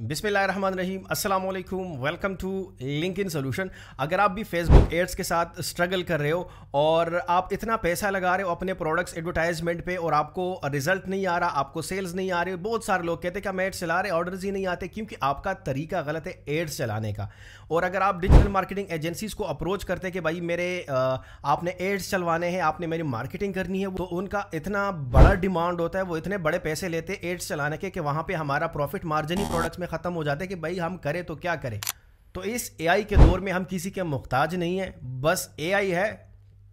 बिस्मिल्लाहिर्रहमानिर्रहीम अस्सलाम वालेकुम welcome to link in solution. अगर आप भी फेसबुक एड्स के साथ स्ट्रगल कर रहे हो और आप इतना पैसा लगा रहे हो अपने प्रोडक्ट्स एडवर्टाइजमेंट पे और आपको रिज़ल्ट नहीं आ रहा, आपको सेल्स नहीं आ रही, बहुत सारे लोग कहते हैं कि हम एड्स चला रहे ऑर्डर्स ही नहीं आते क्योंकि आपका तरीका गलत है एड्स चलाने का। और अगर आप डिजिटल मार्केटिंग एजेंसीज को अप्रोच करते हैं कि भाई मेरे आपने एड्स चलवाने हैं, आपने मेरी मार्केटिंग करनी है तो उनका इतना बड़ा डिमांड होता है, वो इतने बड़े पैसे लेते हैं एड्स चलाने के कि वहाँ पर हमारा प्रॉफिट मार्जिन ही प्रोडक्ट्स में ख़त्म हो जाता है कि भाई हम करें तो क्या करें? तो इस एआई के दौर में हम किसी के मुख्ताज नहीं है। बस एआई है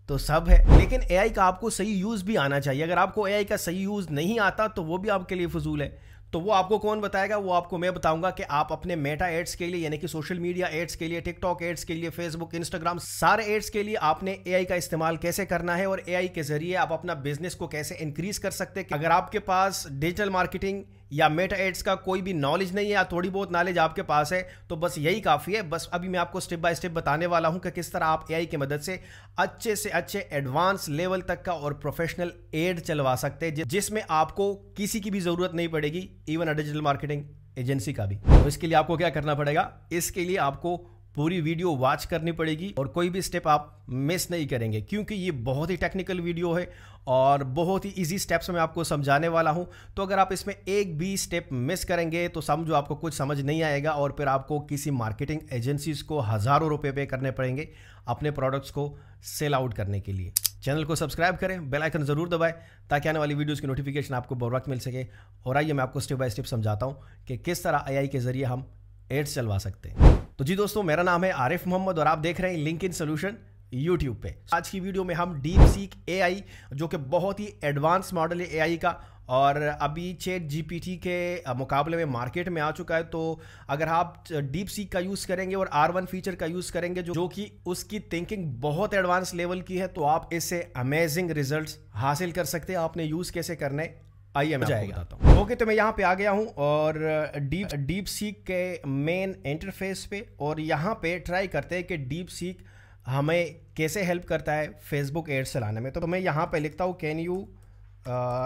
तो सब है। लेकिन एआई का आपको सही यूज़ भी आना चाहिए। अगर आपको एआई का सही यूज़ नहीं आता तो वो भी आपके लिए फजूल है। तो वो आपको कौन बताएगा? वो आपको मैं बताऊँगा कि आप अपने मेटा एड्स के लिए, यानी कि सोशल मीडिया एड्स के लिए टिकटॉक एड्स के लिए फेसबुक इंस्टाग्राम सारे एड्स के लिए आपने एआई का इस्तेमाल कैसे करना है? और एआई के ज़रिए आप अपना बिज़नेस को कैसे इंक्रीज कर सकते हैं? अगर आपके पास डिजिटल मार्केटिंग या मेटा एड्स का कोई भी नॉलेज नहीं है या थोड़ी बहुत नॉलेज आपके पास है तो बस यही काफ़ी है। बस अभी मैं आपको स्टेप बाय स्टेप बताने वाला हूँ कि किस तरह आप एआई की मदद से अच्छे से अच्छे एडवांस लेवल तक का और प्रोफेशनल एड चलवा सकते हैं, जिसमें आपको किसी की भी ज़रूरत नहीं पड़ेगी इवन डिजिटल मार्केटिंग एजेंसी का भी। तो इसके लिए आपको क्या करना पड़ेगा? इसके लिए आपको पूरी वीडियो वॉच करनी पड़ेगी और कोई भी स्टेप आप मिस नहीं करेंगे, क्योंकि ये बहुत ही टेक्निकल वीडियो है और बहुत ही इजी स्टेप्स में आपको समझाने वाला हूँ। तो अगर आप इसमें एक भी स्टेप मिस करेंगे तो समझो आपको कुछ समझ नहीं आएगा और फिर आपको किसी मार्केटिंग एजेंसीज को हज़ारों रुपए पे करने पड़ेंगे अपने प्रोडक्ट्स को सेल आउट करने के लिए। चैनल को सब्सक्राइब करें बेल आइकन ज़रूर दबाएँ, ताकि आने वाली वीडियोस की नोटिफिकेशन आपको बर वक्त मिल सके। और आइए मैं आपको स्टेप बाय स्टेप समझाता हूँ कि किस तरह आई के ज़रिए हम एड्स चलवा सकते हैं। तो जी दोस्तों, मेरा नाम है आरिफ मोहम्मद और आप देख रहे हैं लिंक इन सोल्यूशन यूट्यूब पे। आज की वीडियो में हम डीप सीक ए जो कि बहुत ही एडवांस मॉडल है ए का और अभी चेट जीपीटी के मुकाबले में मार्केट में आ चुका है तो अगर आप डीप सीक का यूज़ करेंगे और आर वन फीचर का यूज़ करेंगे जो जो कि उसकी थिंकिंग बहुत एडवांस लेवल की है तो आप इससे अमेजिंग रिजल्ट्स हासिल कर सकते हैं। आपने यूज़ कैसे करने आइए मैं आपको बताता हूँ। ओके तो मैं यहाँ पे आ गया हूँ और डीप डीप सीक के मेन इंटरफेस पे और यहाँ पे ट्राई करते हैं कि डीप सीक हमें कैसे हेल्प करता है फेसबुक एड्स चलाने में? तो मैं यहाँ पे लिखता हूँ can you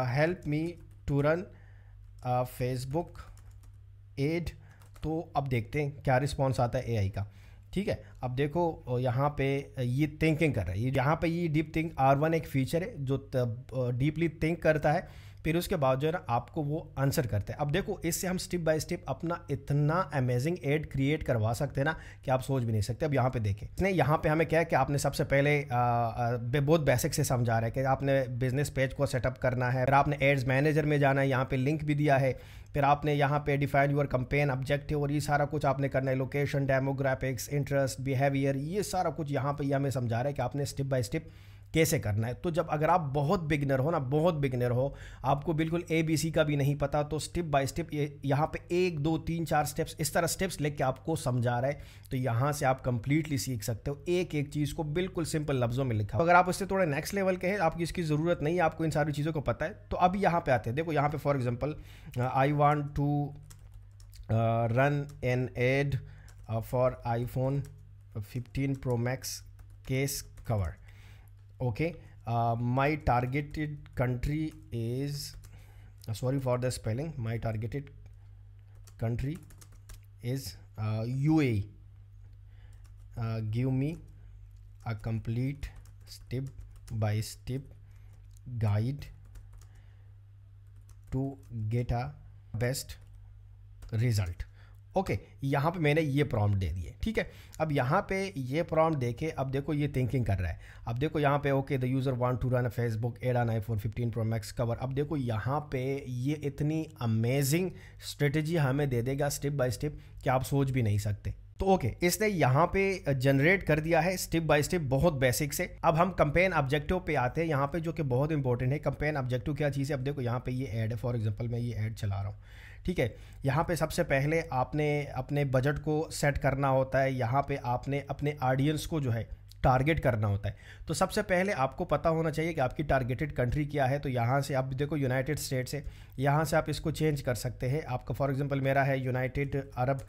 help me to run Facebook ad तो अब देखते हैं क्या रिस्पॉन्स आता है एआई का। ठीक है, अब देखो, यहाँ पे ये थिंकिंग कर रहा है। यहाँ पे ये डीप थिंक आर वन एक फीचर है, जो डीपली थिंक करता है। फिर उसके बाद जो है ना आपको वो आंसर करते हैं। अब देखो इससे हम स्टेप बाय स्टेप अपना इतना अमेजिंग एड क्रिएट करवा सकते हैं ना कि आप सोच भी नहीं सकते। अब यहाँ पे देखें इसने यहाँ पे हमें क्या है कि आपने सबसे पहले आ, बहुत बेसिक से समझा रहा है कि आपने बिज़नेस पेज को सेटअप करना है फिर आपने एड्स मैनेजर में जाना है यहाँ पे लिंक भी दिया है फिर आपने यहाँ पे डिफाइन यूर कंपेन ऑब्जेक्टिव और ये सारा कुछ आपने करना है लोकेशन डेमोग्राफिक्स इंटरेस्ट बिहेवियर ये सारा कुछ यहाँ पे ये हमें समझा रहा है कि आपने स्टेप बाय स्टेप कैसे करना है? तो जब अगर आप बहुत बिगनर हो ना, बहुत बिगनर हो, आपको बिल्कुल ए बी सी का भी नहीं पता तो स्टेप बाय स्टेप ये, यहाँ पे एक, दो, तीन, चार स्टेप्स इस तरह स्टेप्स लेके आपको समझा रहा है तो यहाँ से आप कंप्लीटली सीख सकते हो। एक एक चीज़ को बिल्कुल सिंपल लफ्ज़ों में लिखा। तो अगर आप उससे थोड़े नेक्स्ट लेवल के हैं, आपकी इसकी ज़रूरत नहीं है, आपको इन सारी चीज़ों को पता है तो अभी यहाँ पर आते हैं। देखो, यहाँ पर for example I want to run an ad for iPhone fifteen pro max case cover okay uh, my targeted country is uh, sorry for the spelling my targeted country is uh, UAE uh, give me a complete step by step guide to get a best result okay यहाँ पे मैंने ये prompt दे दिए ठीक है? अब यहाँ पे ये प्रॉम्प्ट देके अब देखो ये थिंकिंग कर रहा है। अब देखो यहाँ पे okay the user want to run Facebook ad on iPhone fifteen pro max cover अब देखो यहाँ पे ये इतनी अमेजिंग स्ट्रेटजी हमें दे देगा स्टेप बाय स्टेप कि आप सोच भी नहीं सकते। तो ओके okay, इसने यहाँ पे जनरेट कर दिया है स्टेप बाय स्टेप बहुत बेसिक से। अब हम कंपेन ऑब्जेक्टिव पे आते हैं यहाँ पे जो कि बहुत इंपॉर्टेंट है। कंपेन ऑब्जेक्टिव क्या चीज़ है? अब देखो यहाँ पे ये ऐड है फॉर एग्जांपल मैं ये ऐड चला रहा हूँ। ठीक है, यहाँ पे सबसे पहले आपने अपने बजट को सेट करना होता है, यहाँ पे आपने अपने ऑडियंस को जो है टारगेट करना होता है। तो सबसे पहले आपको पता होना चाहिए कि आपकी टारगेटेड कंट्री क्या है तो यहाँ से आप देखो यूनाइटेड स्टेट्स है, यहाँ से आप इसको चेंज कर सकते हैं। आपका फॉर एग्जांपल मेरा है यूनाइटेड अरब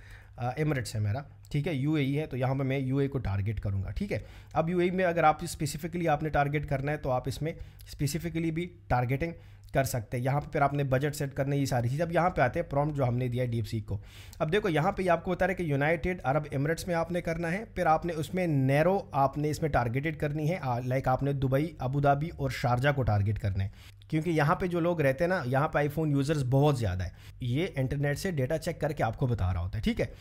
एमरेट्स है मेरा, ठीक है यू है तो यहाँ पर मैं यूए को टारगेट करूँगा, ठीक है। अब यू में अगर आप स्पेसिफिकली आपने टारगेट करना है तो आप इसमें स्पेसिफिकली भी टारगेटिंग कर सकते हैं। यहाँ पे फिर आपने बजट सेट करने ये सारी चीज़। अब यहाँ पे आते हैं प्रॉम्प्ट जो हमने दिया है सीक को। अब देखो, यहाँ पे आपको बता रहे कि यूनाइटेड अरब एमरेट्स में आपने करना है, फिर आपने उसमें नैरो आपने इसमें टारगेटेड करनी है लाइक आपने दुबई अबू धाबी और शारजा को टारगेट करना है। क्योंकि यहाँ पे जो लोग रहते हैं ना, यहाँ पे आईफोन यूज़र्स बहुत ज़्यादा है। ये इंटरनेट से डेटा चेक करके आपको बता रहा होता है, ठीक है?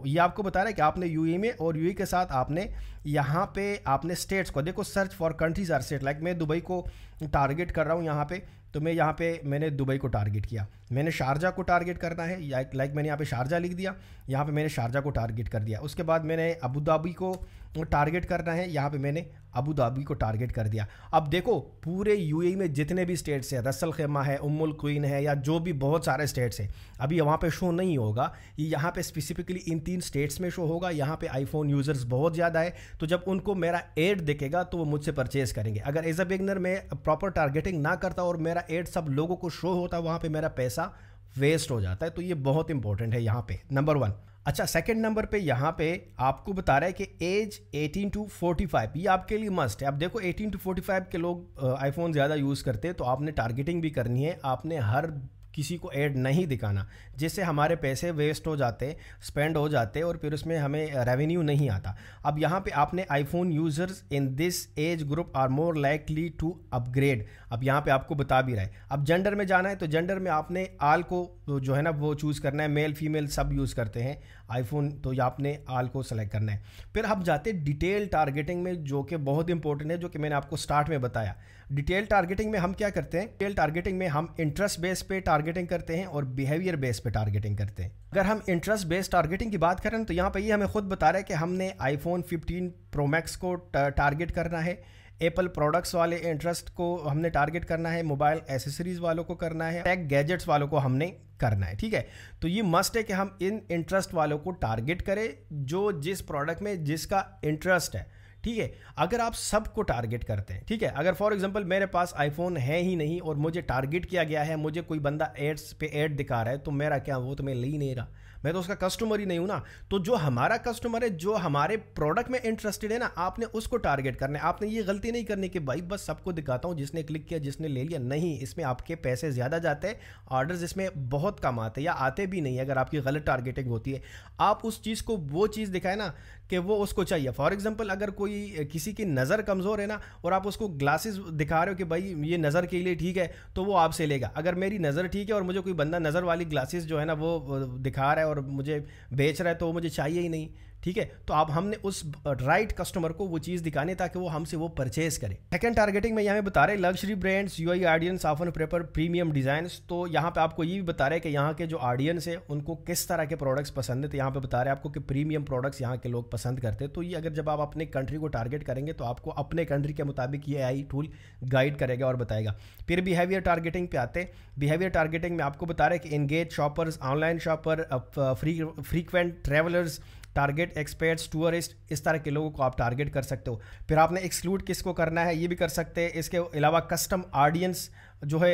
ये आपको बता रहा है कि आपने यूई में और यूई के साथ आपने यहाँ पे आपने स्टेट्स को, देखो search for countries or state like मैं दुबई को टारगेट कर रहा हूँ यहाँ पे तो मैं यहाँ पे मैंने दुबई को टारगेट किया। मैंने शारजा को टारगेट करना है लाइक मैंने यहाँ पे शारजा लिख दिया, यहाँ पे मैंने शारजा को टारगेट कर दिया। उसके बाद मैंने अबू धाबी को टारगेट करना है, यहाँ पे मैंने अबू धाबी को टारगेट कर दिया। अब देखो, पूरे यूएई में जितने भी स्टेट्स हैं, रसल खेमा है उमुल क्वीन है, या जो भी बहुत सारे स्टेट्स हैं, अभी वहाँ पे शो नहीं होगा। ये यहाँ पे स्पेसिफिकली इन तीन स्टेट्स में शो होगा। यहाँ पे आईफोन यूज़र्स बहुत ज़्यादा है तो जब उनको मेरा एड दिखेगा तो वो मुझसे परचेज करेंगे। अगर एज अ बिगनर मैं प्रॉपर टारगेटिंग ना करता और मेरा एड सब लोगों को शो होता है वहाँ पर मेरा पैसा वेस्ट हो जाता है तो ये बहुत इंपॉर्टेंट है यहाँ पे। नंबर वन अच्छा सेकंड नंबर पे यहाँ पे आपको बता रहा है कि एज 18 टू 45 ये आपके लिए मस्ट है। आप देखो 18 टू 45 के लोग आईफोन ज़्यादा यूज़ करते हैं तो आपने टारगेटिंग भी करनी है। आपने हर किसी को ऐड नहीं दिखाना, जिससे हमारे पैसे वेस्ट हो जाते स्पेंड हो जाते और फिर उसमें हमें रेवेन्यू नहीं आता। अब यहाँ पे आपने iPhone users in this age group are more likely to upgrade अब यहाँ पे आपको बता भी रहा है। अब जेंडर में जाना है तो जेंडर में आपने आल को जो है ना, वो चूज़ करना है। मेल फीमेल सब यूज़ करते हैं। आईफोन तो ये आपने आल को सेलेक्ट करना है। फिर हम जाते हैं डिटेल टारगेटिंग में, जो कि बहुत इंपॉर्टेंट है, जो कि मैंने आपको स्टार्ट में बताया। डिटेल टारगेटिंग में हम क्या करते हैं? डिटेल टारगेटिंग में हम इंटरेस्ट बेस पे टारगेटिंग करते हैं और बिहेवियर बेस पे टारगेटिंग करते हैं। अगर हम इंटरेस्ट बेस्ड टारगेटिंग की बात करें तो यहाँ पर ये हमें खुद बता रहा है कि हमने आईफोन 15 प्रो मैक्स को टारगेट करना है। एप्पल प्रोडक्ट्स वाले इंटरेस्ट को हमने टारगेट करना है मोबाइल एसेसरीज वालों को करना है टेक गैजेट्स वालों को हमने करना है, ठीक है? तो ये मस्ट है कि हम इन इंटरेस्ट वालों को टारगेट करें, जो जिस प्रोडक्ट में जिसका इंटरेस्ट है, ठीक है? अगर आप सबको टारगेट करते हैं, ठीक है? अगर फॉर एग्जांपल मेरे पास आईफोन है ही नहीं और मुझे टारगेट किया गया है, मुझे कोई बंदा एड्स पे एड दिखा रहा है तो मेरा क्या, वो तो मैं ले ही नहीं रहा। मैं तो उसका कस्टमर ही नहीं हूँ ना। तो जो हमारा कस्टमर है, जो हमारे प्रोडक्ट में इंटरेस्टेड है ना, आपने उसको टारगेट करना है। आपने ये गलती नहीं करनी कि भाई, बस सबको दिखाता हूँ, जिसने क्लिक किया, जिसने ले लिया। नहीं, इसमें आपके पैसे ज़्यादा जाते हैं ऑर्डर इसमें बहुत कम आते हैं या आते भी नहीं अगर आपकी गलत टारगेटिंग होती है। आप उस चीज़ को, वो चीज़ दिखाए ना कि वो उसको चाहिए। फॉर एग्ज़ाम्पल अगर कोई किसी की नज़र कमज़ोर है ना, और आप उसको ग्लासेस दिखा रहे हो कि भाई ये नज़र के लिए ठीक है तो वो आपसे लेगा। अगर मेरी नज़र ठीक है और मुझे कोई बंदा नज़र वाली ग्लासेस जो है ना वो दिखा रहा है और मुझे बेच रहा है तो वो मुझे चाहिए ही नहीं। ठीक है? तो आप हमने उस राइट कस्टमर को वो चीज़ दिखाने ताकि वो हमसे वो परचेज करे। सेकंड टारगेटिंग में यहाँ बता रहे luxury brands you I audience often prefer premium design तो यहाँ पे आपको ये भी बता रहे हैं कि यहाँ के जो ऑडियंस है, उनको किस तरह के प्रोडक्ट्स पसंद है। तो यहाँ पे बता रहे हैं आपको कि प्रीमियम प्रोडक्ट्स यहाँ के लोग पसंद करते हैं। तो ये अगर जब आप अपने कंट्री को टारगेट करेंगे तो आपको अपने कंट्री के मुताबिक ये आई टूल गाइड करेगा और बताएगा। फिर बिहेवियर टारगेटिंग पे आते बिहेवियर टारगेटिंग में आपको बता रहे हैं कि engage shoppers online shopper free frequent travellers target experts tourist इस तरह के लोगों को आप टारगेट कर सकते हो। फिर आपने एक्सक्लूड किसको करना है, ये भी कर सकते हैं। इसके अलावा कस्टम ऑडियंस जो है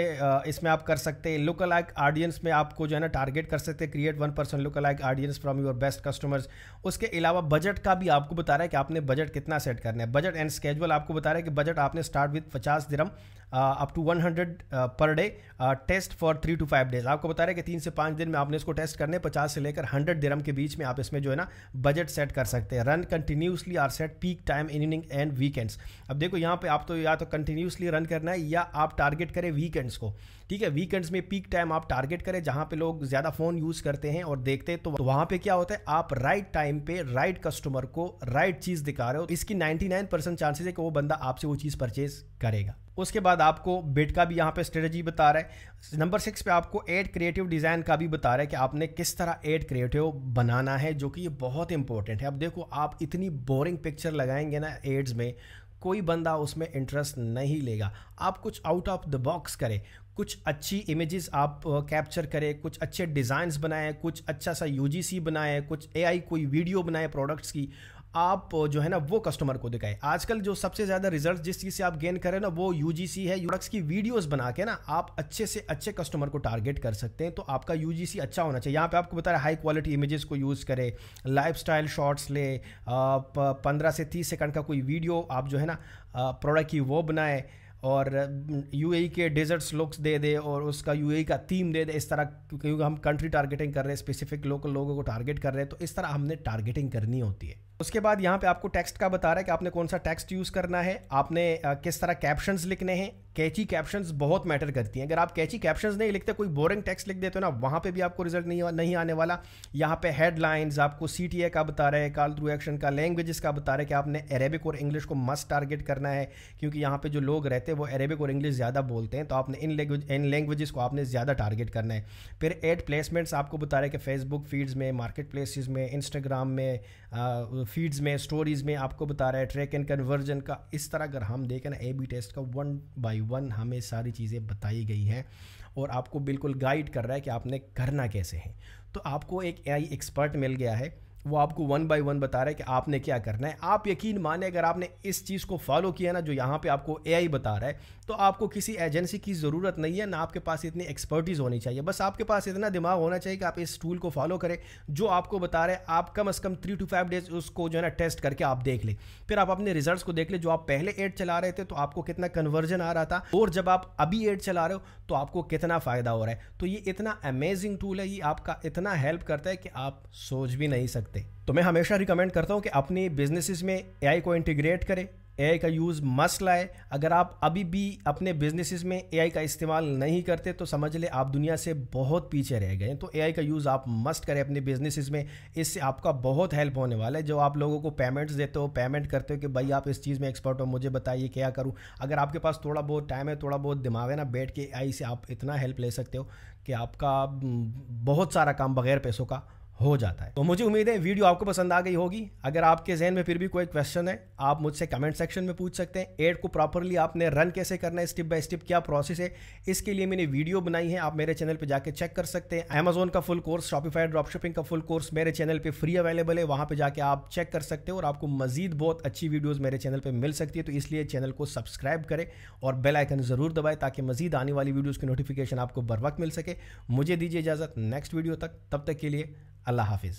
इसमें आप कर सकते हैं। लुक लाइक ऑडियंस में आपको जो है ना टारगेट कर सकते हैं। Create one percent lookalike audience from your best customers उसके अलावा बजट का भी आपको बता रहा है कि आपने बजट कितना सेट करना है। बजट एंड स्केजुअल आपको बता रहा है कि बजट आपने स्टार्ट विथ पचास दिरम up to 100 per day test for three to five days आपको बता रहे हैं कि तीन से पाँच दिन में आपने इसको टेस्ट करने पचास से लेकर हंड्रेड दिरम के बीच में आप इसमें जो है ना बजट सेट कर सकते हैं। Run continuously or set peak time evening and weekends अब देखो यहाँ पे आप तो या तो कंटिन्यूसली रन करना है या आप टारगेट करें वीकेंड्स को। ठीक है? वीकेंड्स में पीक टाइम आप टारगेट करें जहाँ पे लोग ज़्यादा फ़ोन यूज़ करते हैं और देखते हैं। तो, वहाँ वहाँ पे क्या होता है? आप राइट टाइम पे राइट कस्टमर को राइट चीज़ दिखा रहे हो। इसकी 99 परसेंट चांसेस है कि वो बंदा आपसे वो चीज़ परचेज करेगा। उसके बाद आपको बिट का भी यहाँ पे स्ट्रेटजी बता रहा है। नंबर सिक्स पे आपको एड क्रिएटिव डिज़ाइन का भी बता रहा है कि आपने किस तरह एड क्रिएटिव बनाना है, जो कि ये बहुत इंपॉर्टेंट है। अब देखो, आप इतनी बोरिंग पिक्चर लगाएँगे ना एड्स में, कोई बंदा उसमें इंटरेस्ट नहीं लेगा। आप कुछ आउट ऑफ़ द बॉक्स करें। कुछ अच्छी इमेजेस आप कैप्चर करें। कुछ अच्छे डिज़ाइंस बनाएँ। कुछ अच्छा सा यूजीसी बनाएँ। कुछ एआई कोई वीडियो बनाए प्रोडक्ट्स की। आप जो है ना, वो कस्टमर को दिखाए। आजकल जो सबसे ज़्यादा रिज़ल्ट जिस चीज़ से आप गेन करें ना, वो यूजीसी है। यूडक्स की वीडियोस बना के ना, आप अच्छे से अच्छे कस्टमर को टारगेट कर सकते हैं। तो आपका यूजीसी अच्छा होना चाहिए। यहाँ पे आपको बता रहा हाई क्वालिटी इमेजेस को यूज़ करें लाइफ स्टाइल शॉर्ट्स ले पंद्रह से तीस सेकंड का कोई वीडियो आप जो है ना प्रोडक्ट की वो बनाए और यू e के डेजर्ट्स लुक्स दे दे और उसका यू e का थीम दे दे। इस तरह क्योंकि हम कंट्री टारगेटिंग कर रहे हैं स्पेसिफिक लोकल लोगों को टारगेट कर रहे हैं तो इस तरह हमने टारगेटिंग करनी होती है। उसके बाद यहाँ पे आपको टेक्स्ट का बता रहा है कि आपने कौन सा टेक्स्ट यूज़ करना है, आपने किस तरह कैप्शंस लिखने हैं। कैची कैप्शंस बहुत मैटर करती हैं। अगर आप कैची कैप्शंस नहीं लिखते, कोई बोरिंग टेक्स्ट लिख देते हो ना, वहाँ पे भी आपको रिज़ल्ट नहीं नहीं आने वाला। यहाँ पे हेडलाइंस आपको सी का बता रहे हैं कॉल थ्रू एक्शन का लैंग्वेजेस का बता रहे हैं कि आपने अरेबिक और इंग्लिश को मस्ट टारगेट करना है, क्योंकि यहाँ पे जो लोग रहते हैं, वो अरेबिक और इंग्लिश ज़्यादा बोलते हैं तो आपने इन लैंग्वेज इन लैंग्वेजेस को आपने ज़्यादा टारगेट करना है। फिर एड प्लेसमेंट्स आपको बता रहे हैं कि फेसबुक फीड्स में मार्केट प्लेसेस में इंस्टाग्राम में फीड्स में स्टोरीज़ में आपको बता रहा है ट्रैक एंड कन्वर्जन का इस तरह अगर हम देखें ना ए बी टेस्ट का वन बाई वन हमें सारी चीज़ें बताई गई हैं और आपको बिल्कुल गाइड कर रहा है कि आपने करना कैसे है। तो आपको एक एआई एक्सपर्ट मिल गया है वो आपको वन बाय वन बता रहा है कि आपने क्या करना है। आप यकीन माने, अगर आपने इस चीज़ को फॉलो किया ना, जो यहाँ पे आपको एआई बता रहा है तो आपको किसी एजेंसी की ज़रूरत नहीं है, ना आपके पास इतनी एक्सपर्टीज़ होनी चाहिए। बस आपके पास इतना दिमाग होना चाहिए कि आप इस टूल को फॉलो करें, जो आपको बता रहे आप कम अज़ कम थ्री टू फाइव डेज़ उसको जो है ना टेस्ट करके आप देख लें। फिर आप अपने रिज़ल्ट को देख लें, जो आप पहले एड चला रहे थे तो आपको कितना कन्वर्जन आ रहा था, और जब आप अभी एड चला रहे हो तो आपको कितना फ़ायदा हो रहा है। तो ये इतना अमेजिंग टूल है, ये आपका इतना हेल्प करता है कि आप सोच भी नहीं सकते। तो मैं हमेशा रिकमेंड करता हूँ कि अपनी बिजनेसिस में एआई को इंटीग्रेट करें। एआई का यूज़ मस्ट लाए। अगर आप अभी भी अपने बिजनेसिस में एआई का इस्तेमाल नहीं करते तो समझ ले आप दुनिया से बहुत पीछे रह गए तो एआई का यूज़ आप मस्ट करें अपने बिजनेसिस में। इससे आपका बहुत हेल्प होने वाला है। जो आप लोगों को पेमेंट्स देते हो पेमेंट करते हो कि भाई आप इस चीज़ में एक्सपर्ट हो, मुझे बताइए क्या करूँ। अगर आपके पास थोड़ा बहुत टाइम है, थोड़ा बहुत दिमाग है ना, बैठ के आई से आप इतना हेल्प ले सकते हो कि आपका बहुत सारा काम बगैर पैसों का हो जाता है। तो मुझे उम्मीद है वीडियो आपको पसंद आ गई होगी। अगर आपके जहन में फिर भी कोई क्वेश्चन है, आप मुझसे कमेंट सेक्शन में पूछ सकते हैं एड को प्रॉपरली आपने रन कैसे करना है स्टेप बाय स्टेप क्या प्रोसेस है, इसके लिए मैंने वीडियो बनाई है, आप मेरे चैनल पर जाकर चेक कर सकते हैं। अमेजोन का फुल कोर्स शॉपिफाइड ड्रॉपशिपिंग का फुल कोर्स मेरे चैनल पर फ्री अवेलेबल है, वहाँ पर जाकर आप चेक कर सकते हो और आपको मजीद बहुत अच्छी वीडियोज़ मेरे चैनल पर मिल सकती है। तो इसलिए चैनल को सब्सक्राइब करें और बेल आइकन ज़रूर दबाए ताकि मजीद आने वाली वीडियोज़ की नोटिफिकेशन आपको बर वक्त मिल सके। मुझे दीजिए इजाज़त नेक्स्ट वीडियो तक, तब तक के लिए अल्लाह हाफिज़